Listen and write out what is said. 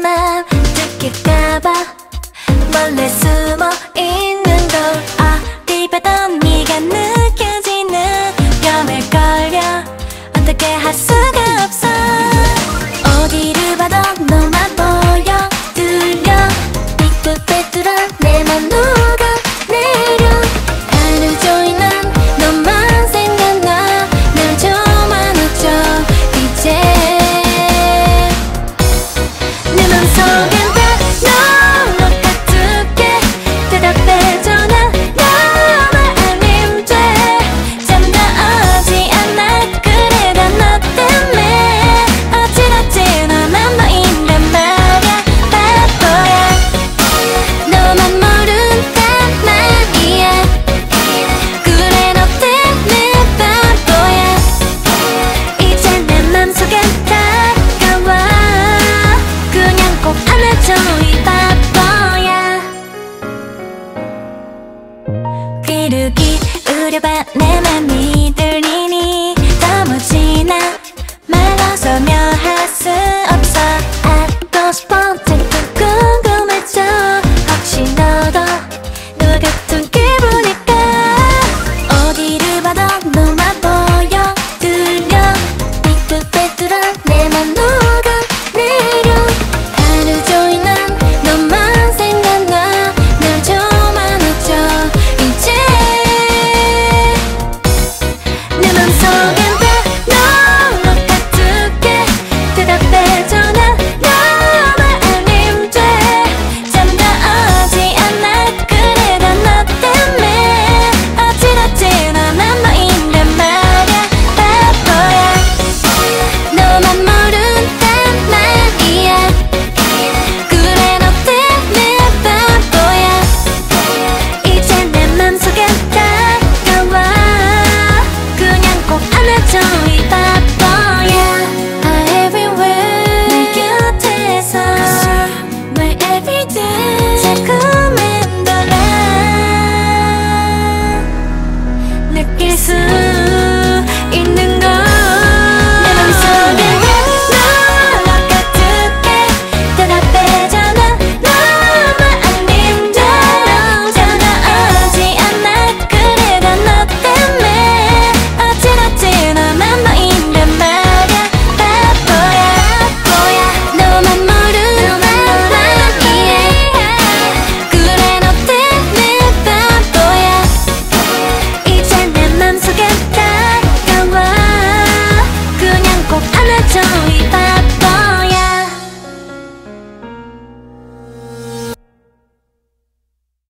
내맘 들킬까봐 몰래 숨 흐르기 의려봐.